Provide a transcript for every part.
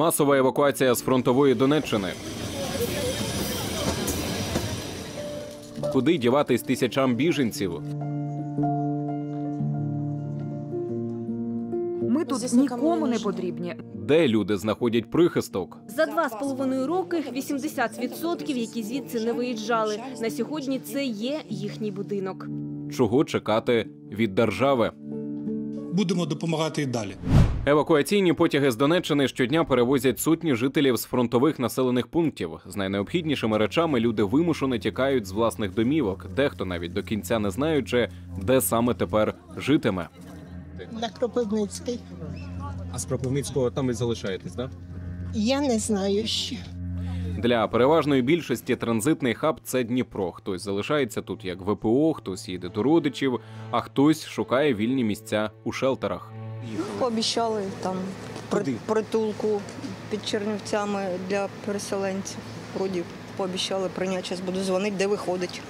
Масова евакуація з фронтової Донеччини. Куди діватись тисячам біженців? Ми тут нікому не потрібні. Де люди знаходять прихисток? За два з половиною роки 80%, які звідси не виїжджали. На сьогодні це є їхній будинок. Чого чекати від держави? Будемо допомагати і далі. Евакуаційні потяги з Донеччини щодня перевозять сотні жителів з фронтових населених пунктів. З найнеобхіднішими речами люди вимушено тікають з власних домівок, дехто навіть до кінця не знаючи, де саме тепер житиме. На Кропивницький. А з Кропивницького там і залишаєтесь, так? Я не знаю ще. Для переважної більшості транзитний хаб це Дніпро. Хтось залишається тут як ВПО, хтось їде до родичів, а хтось шукає вільні місця у шелтерах. Пообіцяли там при- притулку під Чернівцями для переселенців. Вроді пообіцяли прийняти. Зараз буду дзвонити, де виходить.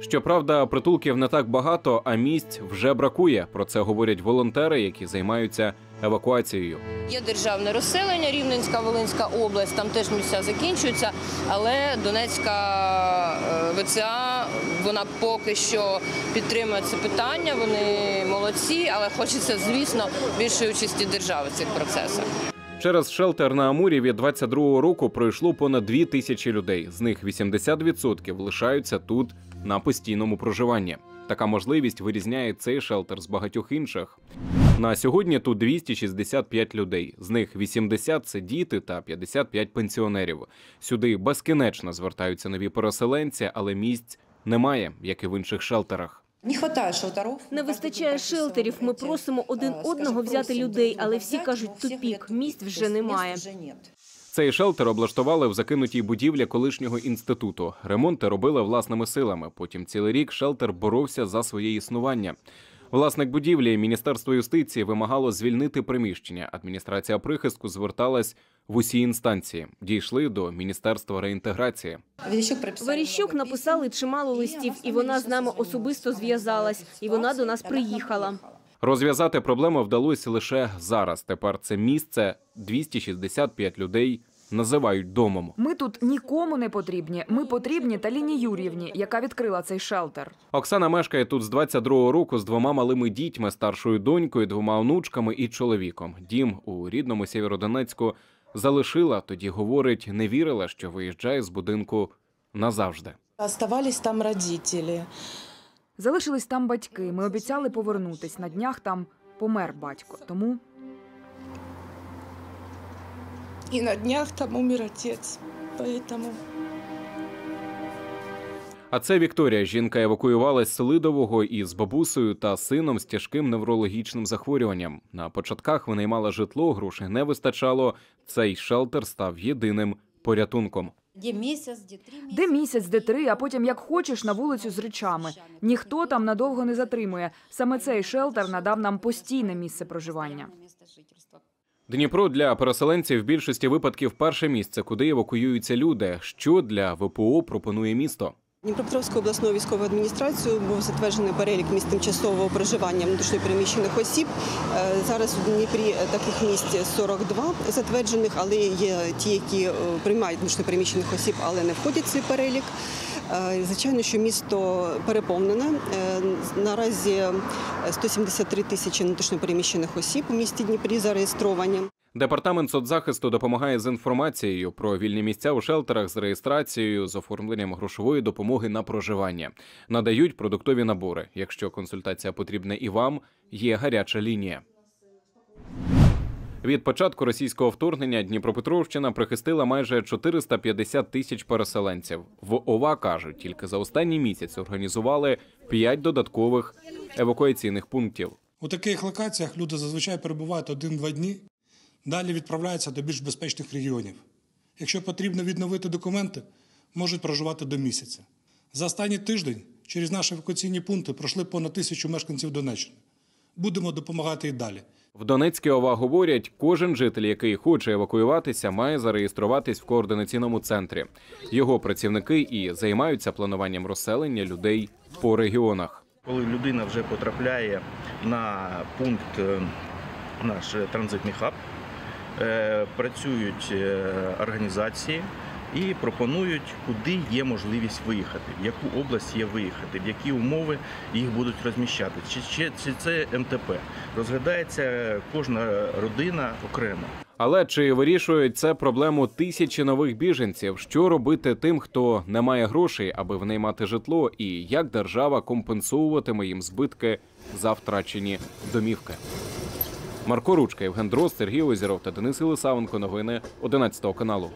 Щоправда, притулків не так багато, а місць вже бракує. Про це говорять волонтери, які займаються евакуацією. Є державне розселення, Рівненська, Волинська область, там теж місця закінчуються, але Донецька е, ВЦА вона поки що підтримує це питання. Вони молодці, але хочеться, звісно, більшої участі держави в цих процесах. Через шелтер на Амурі від 22-го року пройшло понад 2 тисячі людей. З них 80% лишаються тут на постійному проживанні. Така можливість вирізняє цей шелтер з багатьох інших. На сьогодні тут 265 людей. З них 80 – це діти та 55 пенсіонерів. Сюди безкінечно звертаються нові переселенці, але місць немає, як і в інших шелтерах. Не хватає шелтерів. Не вистачає шелтерів. Ми просимо один одного взяти людей, але всі кажуть тупік. Місць вже немає. Цей шелтер облаштували в закинутій будівлі колишнього інституту. Ремонти робили власними силами. Потім цілий рік шелтер боровся за своє існування. Власник будівлі Міністерство юстиції вимагало звільнити приміщення. Адміністрація прихистку зверталась в усі інстанції. Дійшли до міністерства реінтеграції. Верещук написали чимало листів, і вона з нами особисто зв'язалась, і вона до нас приїхала. Розв'язати проблему вдалося лише зараз. Тепер це місце 265 людей називають домом. Ми тут нікому не потрібні. Ми потрібні Таліні Юр'ївні, яка відкрила цей шелтер. Оксана мешкає тут з 22-го року з двома малими дітьми, старшою донькою, двома онучками і чоловіком. Дім у рідному Сєвєродонецьку залишила. Тоді говорить, не вірила, що виїжджає з будинку назавжди. Оставались там родителі. Залишились там батьки. Ми обіцяли повернутись. На днях там помер батько. Тому І на днях там умер отець. Поэтому А це Вікторія. Жінка евакуювалась з Селидового із бабусею та сином з тяжким неврологічним захворюванням. На початках винаймала житло, грошей не вистачало. Цей шелтер став єдиним порятунком. Де місяць, де три місяці. де місяць, де три, а потім як хочеш на вулицю з речами. Ніхто там надовго не затримує. Саме цей шелтер надав нам постійне місце проживання. Дніпро для переселенців в більшості випадків перше місце, куди евакуюються люди. Що для ВПО пропонує місто? Дніпропетровською обласною військовою адміністрацією був затверджений перелік місць тимчасового проживання внутрішньопереміщених осіб. Е, Зараз у Дніпрі таких місць 42 затверджених, але є ті, які е, приймають внутрішньопереміщених осіб, але не входять в цей перелік. Е, Звичайно, що місто переповнене. Е, Наразі 173 тисячі внутрішньопереміщених осіб у місті Дніпрі зареєстровані. Департамент соцзахисту допомагає з інформацією про вільні місця у шелтерах з реєстрацією, з оформленням грошової допомоги на проживання. Надають продуктові набори. Якщо консультація потрібна і вам, є гаряча лінія. Від початку російського вторгнення Дніпропетровщина прихистила майже 450 тисяч переселенців. В ОВА кажуть, тільки за останній місяць організували 5 додаткових евакуаційних пунктів. У таких локаціях люди зазвичай перебувають один-два дні, далі відправляються до більш безпечних регіонів. Якщо потрібно відновити документи, можуть проживати до місяця. За останній тиждень через наші евакуаційні пункти пройшли понад тисячу мешканців Донеччини. Будемо допомагати і далі. В Донецькій ОВА говорять, кожен житель, який хоче евакуюватися, має зареєструватись в координаційному центрі. Його працівники і займаються плануванням розселення людей по регіонах. Коли людина вже потрапляє на пункт, е, наш транзитний хаб, е, працюють е, організації і пропонують, куди є можливість виїхати, в яку область є виїхати, в які умови їх будуть розміщати. Чи, чи, чи це МТП? Розглядається кожна родина окремо. Але чи вирішують це проблему тисячі нових біженців? Що робити тим, хто не має грошей, аби внаймати житло, і як держава компенсовуватиме їм збитки за втрачені домівки? Марко Ручка, Євген Дрозд, Сергій Озіров та Денис Єлисавенко. Новини 11 каналу.